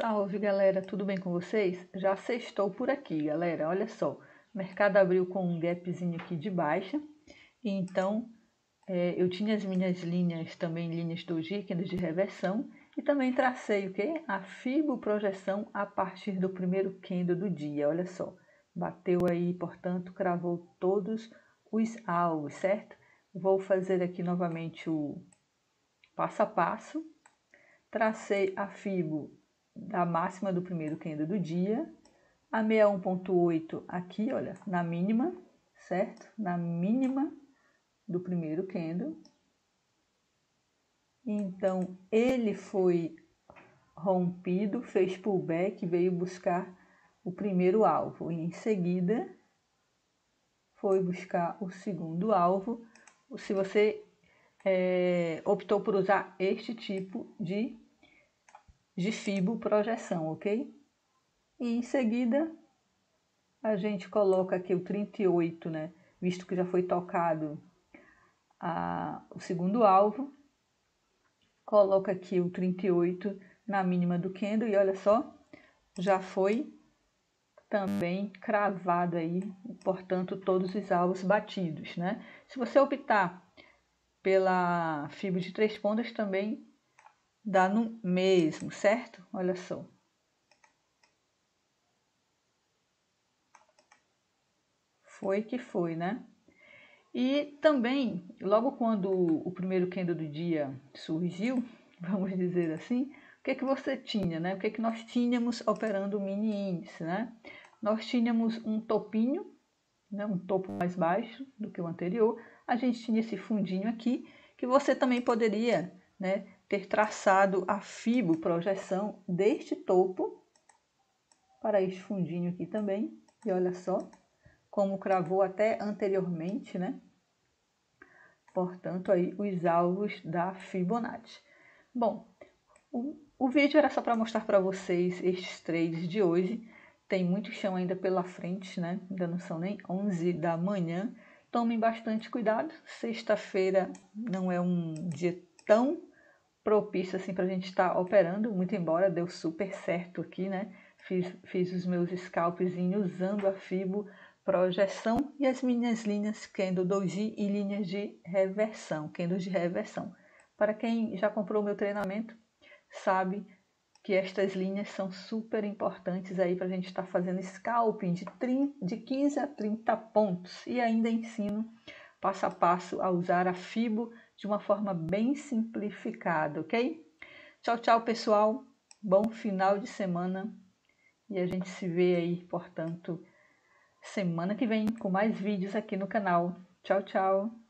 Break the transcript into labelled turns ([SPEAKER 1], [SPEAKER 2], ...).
[SPEAKER 1] Salve galera, tudo bem com vocês? Já sextou por aqui, galera. Olha só, mercado abriu com um gapzinho aqui de baixa, então é, eu tinha as minhas linhas também, linhas doji, de reversão, e também tracei o que? A fibo projeção a partir do primeiro candle do dia, olha só. Bateu aí, portanto, cravou todos os alvos, certo? Vou fazer aqui novamente o passo a passo. Tracei a fibo da máxima do primeiro candle do dia, a 61.8 aqui, olha, na mínima, certo? Na mínima do primeiro candle. Então, ele foi rompido, fez pullback, veio buscar o primeiro alvo. E em seguida, foi buscar o segundo alvo. Se você é, optou por usar este tipo de de fibo projeção, ok? E em seguida, a gente coloca aqui o 38, né? Visto que já foi tocado a, o segundo alvo, coloca aqui o 38 na mínima do candle e olha só, já foi também cravado aí, portanto, todos os alvos batidos, né? Se você optar pela fibra de três pontas, também dá no mesmo, certo? Olha só. Foi que foi, né? E também, logo quando o primeiro candle do dia surgiu, vamos dizer assim, o que, que você tinha, né? O que, que nós tínhamos operando o mini índice, né? Nós tínhamos um topinho, né? um topo mais baixo do que o anterior. A gente tinha esse fundinho aqui, que você também poderia né, ter traçado a fibo projeção deste topo para este fundinho aqui também. E olha só como cravou até anteriormente, né? Portanto, aí os alvos da Fibonacci. Bom, o, o vídeo era só para mostrar para vocês estes trades de hoje. Tem muito chão ainda pela frente, né? Ainda não são nem 11 da manhã. Tomem bastante cuidado. Sexta-feira não é um dia tão propício assim para a gente estar tá operando, muito embora deu super certo aqui, né? Fiz, fiz os meus scalpzinhos usando a Fibo projeção e as minhas linhas Kendo Doji e linhas de reversão, Kendo de reversão. Para quem já comprou o meu treinamento, sabe que estas linhas são super importantes aí para a gente estar tá fazendo scalping de, 30, de 15 a 30 pontos e ainda ensino passo a passo a usar a Fibo de uma forma bem simplificada, ok? Tchau, tchau, pessoal. Bom final de semana e a gente se vê aí, portanto, semana que vem com mais vídeos aqui no canal. Tchau, tchau.